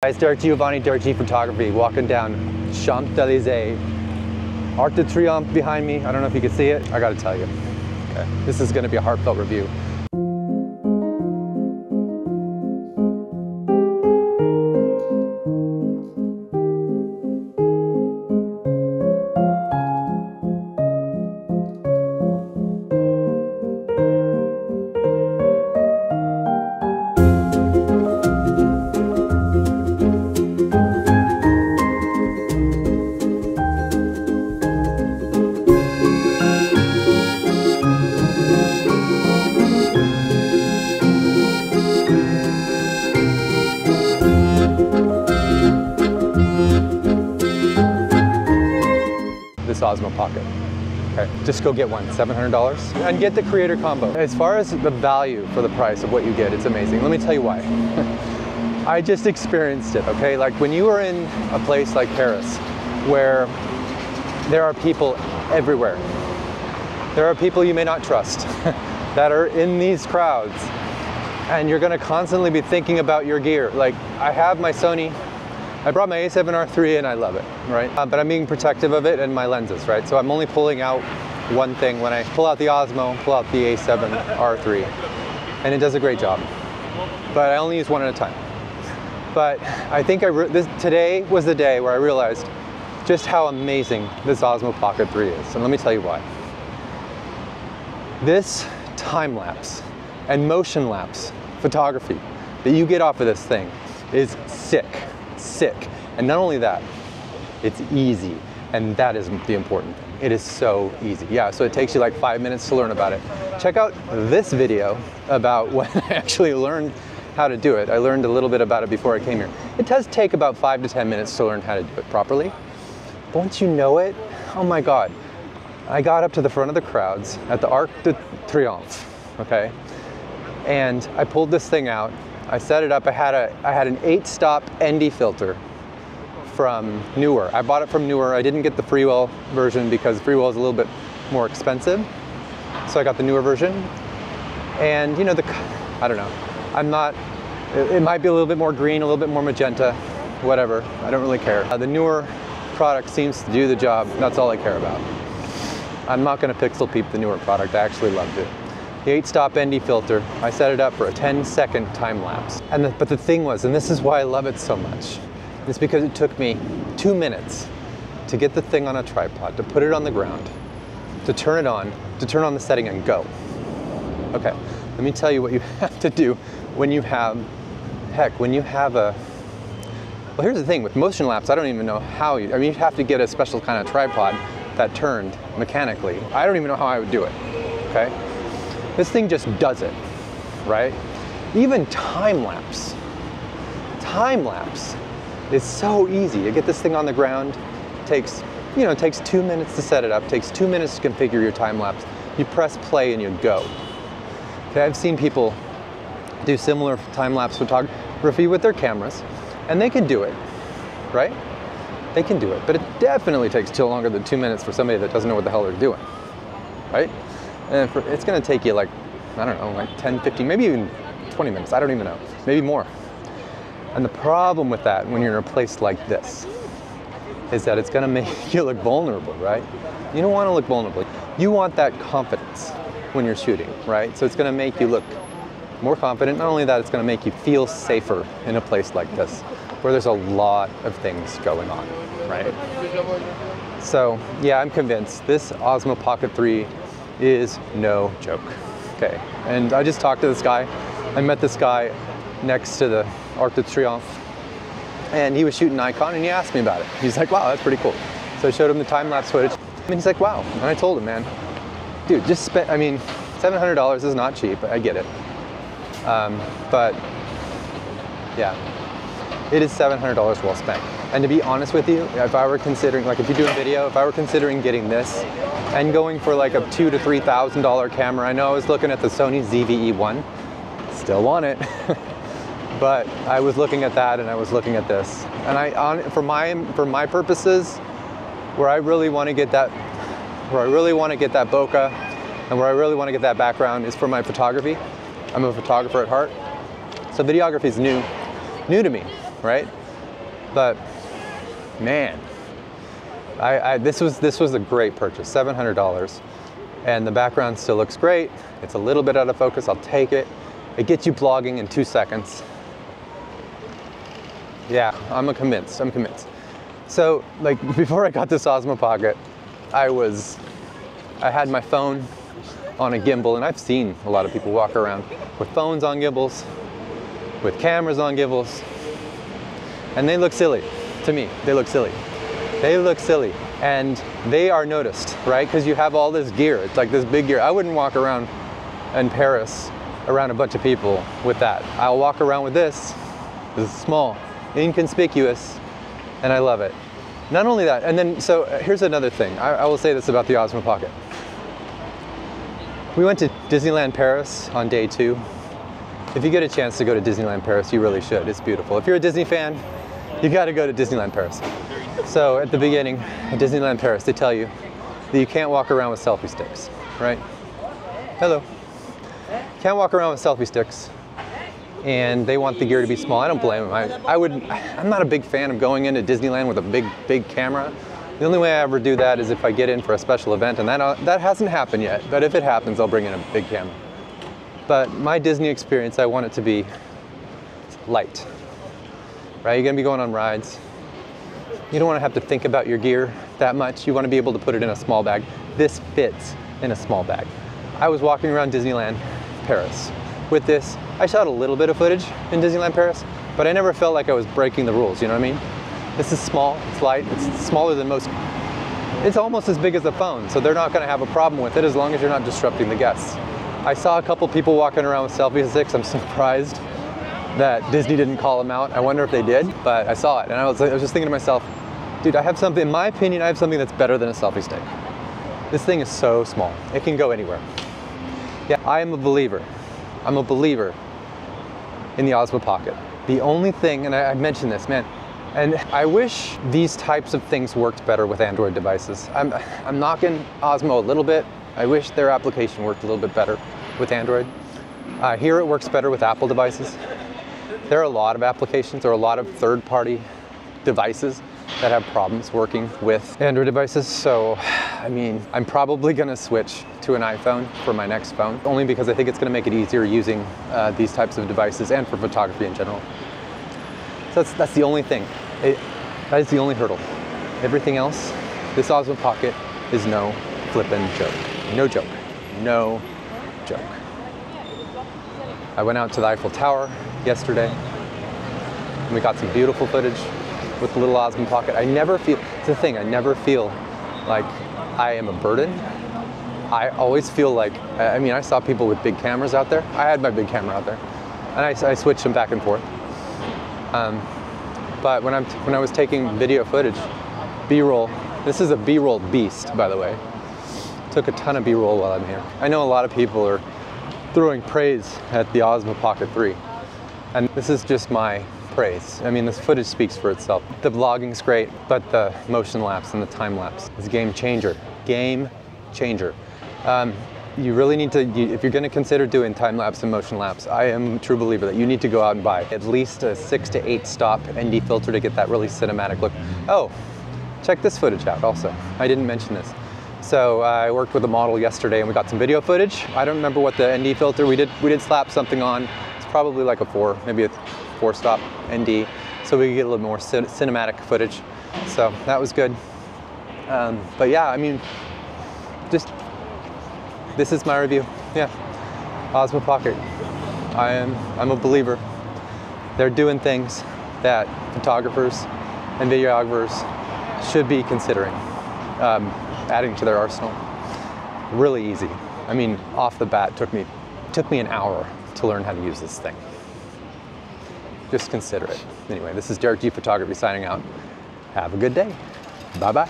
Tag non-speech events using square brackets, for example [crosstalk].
Guys, Derek Giovanni, Derek G Photography, walking down Champs-Élysées. Arc de Triomphe behind me. I don't know if you can see it. I gotta tell you. Okay. This is gonna be a heartfelt review. This Osmo Pocket. Okay, just go get one, $700, and get the creator combo. As far as the value for the price of what you get, it's amazing. Let me tell you why. [laughs] I just experienced it, okay? Like when you are in a place like Paris, where there are people everywhere, there are people you may not trust [laughs] that are in these crowds, and you're gonna constantly be thinking about your gear. Like I have my Sony I brought my a7R III and I love it, right? Uh, but I'm being protective of it and my lenses, right? So I'm only pulling out one thing when I pull out the Osmo, pull out the a7R III, and it does a great job. But I only use one at a time. But I think I this, today was the day where I realized just how amazing this Osmo Pocket 3 is. And let me tell you why. This time lapse and motion lapse photography that you get off of this thing is sick sick. And not only that, it's easy. And that is the important thing. It is so easy. Yeah, so it takes you like five minutes to learn about it. Check out this video about [laughs] when I actually learned how to do it. I learned a little bit about it before I came here. It does take about five to 10 minutes to learn how to do it properly. But once you know it, oh my God. I got up to the front of the crowds at the Arc de Triomphe, okay? And I pulled this thing out I set it up. I had a I had an eight stop ND filter from Neewer. I bought it from Neewer. I didn't get the Freewell version because Freewell is a little bit more expensive. So I got the Neewer version. And you know the I don't know. I'm not it, it might be a little bit more green, a little bit more magenta, whatever. I don't really care. Uh, the Neewer product seems to do the job. That's all I care about. I'm not going to pixel peep the Neewer product. I actually loved it the 8-stop ND filter. I set it up for a 10-second time lapse. And the, but the thing was, and this is why I love it so much, is because it took me two minutes to get the thing on a tripod, to put it on the ground, to turn it on, to turn on the setting and go. Okay, let me tell you what you [laughs] have to do when you have, heck, when you have a, well here's the thing, with motion lapse, I don't even know how you, I mean you have to get a special kind of tripod that turned mechanically. I don't even know how I would do it, okay? This thing just does it, right? Even time lapse, time lapse is so easy. You get this thing on the ground, takes, you know, it takes two minutes to set it up, takes two minutes to configure your time lapse. You press play and you go. Okay, I've seen people do similar time lapse photography with their cameras, and they can do it, right? They can do it, but it definitely takes still longer than two minutes for somebody that doesn't know what the hell they're doing, right? And for, it's gonna take you like, I don't know, like 10, 15, maybe even 20 minutes, I don't even know, maybe more. And the problem with that when you're in a place like this is that it's gonna [laughs] make you look vulnerable, right? You don't wanna look vulnerable. You want that confidence when you're shooting, right? So it's gonna make you look more confident. Not only that, it's gonna make you feel safer in a place like this where there's a lot of things going on, right? So yeah, I'm convinced this Osmo Pocket 3 is no joke. Okay, and I just talked to this guy. I met this guy next to the Arc de Triomphe, and he was shooting Nikon, and he asked me about it. He's like, wow, that's pretty cool. So I showed him the time-lapse footage, and he's like, wow. And I told him, man, dude, just spend, I mean, $700 is not cheap, I get it. Um, but yeah, it is $700 well spent. And to be honest with you, if I were considering, like if you do a video, if I were considering getting this and going for like a two to three thousand dollar camera, I know I was looking at the Sony ZV-E1, still want it, [laughs] but I was looking at that and I was looking at this, and I on for my for my purposes, where I really want to get that, where I really want to get that bokeh, and where I really want to get that background is for my photography. I'm a photographer at heart, so videography is new, new to me, right? But man, I, I, this was this was a great purchase, seven hundred dollars, and the background still looks great. It's a little bit out of focus. I'll take it. It gets you vlogging in two seconds. Yeah, I'm convinced. I'm convinced. So, like [laughs] before I got this Osmo Pocket, I was, I had my phone on a gimbal, and I've seen a lot of people walk around with phones on gimbals, with cameras on gimbals, and they look silly to me. They look silly. They look silly, and they are noticed, right? Because you have all this gear. It's like this big gear. I wouldn't walk around in Paris around a bunch of people with that. I'll walk around with this. This is small, inconspicuous, and I love it. Not only that, and then, so uh, here's another thing. I, I will say this about the Osmo Pocket. We went to Disneyland Paris on day two. If you get a chance to go to Disneyland Paris, you really should. It's beautiful. If you're a Disney fan, you gotta go to Disneyland Paris. So at the beginning at Disneyland Paris, they tell you that you can't walk around with selfie sticks, right? Hello. Can't walk around with selfie sticks and they want the gear to be small. I don't blame them. I, I would, I'm not a big fan of going into Disneyland with a big, big camera. The only way I ever do that is if I get in for a special event, and that, uh, that hasn't happened yet, but if it happens, I'll bring in a big camera. But my Disney experience, I want it to be light, right? You're gonna be going on rides. You don't wanna have to think about your gear that much. You wanna be able to put it in a small bag. This fits in a small bag. I was walking around Disneyland Paris with this I shot a little bit of footage in Disneyland Paris, but I never felt like I was breaking the rules, you know what I mean? This is small, it's light, it's smaller than most. It's almost as big as a phone, so they're not gonna have a problem with it as long as you're not disrupting the guests. I saw a couple people walking around with selfie sticks. I'm [laughs] surprised that Disney didn't call them out. I wonder if they did, but I saw it and I was, I was just thinking to myself, dude, I have something, in my opinion, I have something that's better than a selfie stick. This thing is so small. It can go anywhere. Yeah, I am a believer. I'm a believer in the Osmo Pocket. The only thing, and I, I mentioned this, man, and I wish these types of things worked better with Android devices. I'm, I'm knocking Osmo a little bit. I wish their application worked a little bit better with Android. Uh, here it works better with Apple devices. There are a lot of applications or a lot of third-party devices that have problems working with Android devices. So, I mean, I'm probably gonna switch to an iPhone for my next phone, only because I think it's gonna make it easier using uh, these types of devices and for photography in general. So that's, that's the only thing. It, that is the only hurdle. Everything else, this Osmo Pocket is no flippin' joke. No joke. No joke. I went out to the Eiffel Tower yesterday and we got some beautiful footage with the little Osmo Pocket. I never feel, it's the thing, I never feel like I am a burden. I always feel like, I mean, I saw people with big cameras out there. I had my big camera out there, and I, I switched them back and forth. Um, but when, I'm when I was taking video footage, B-roll, this is a B-roll beast, by the way. Took a ton of B-roll while I'm here. I know a lot of people are throwing praise at the Osmo Pocket 3, and this is just my praise. I mean, this footage speaks for itself. The vlogging's great, but the motion lapse and the time lapse is a game changer. Game changer. Um, you really need to, you, if you're gonna consider doing time lapse and motion lapse, I am a true believer that you need to go out and buy at least a six to eight stop ND filter to get that really cinematic look. Oh, check this footage out also. I didn't mention this. So uh, I worked with a model yesterday and we got some video footage. I don't remember what the ND filter, we did, we did slap something on. Probably like a four, maybe a four stop ND, so we could get a little more cin cinematic footage. So that was good. Um, but yeah, I mean, just this is my review. Yeah, Osmo Pocket. I am I'm a believer. They're doing things that photographers and videographers should be considering um, adding to their arsenal. Really easy. I mean, off the bat, took me took me an hour to learn how to use this thing just consider it. Anyway, this is Derek G Photography signing out. Have a good day. Bye bye.